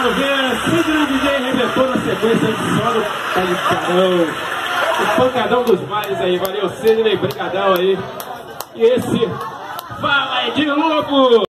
Claro, Mandaram ver. Sidney DJ arrebentou na sequência de solo. Pancadão. O pancadão dos mares aí. Valeu, Sidney. Brigadão aí. E esse Fala é de Lobo.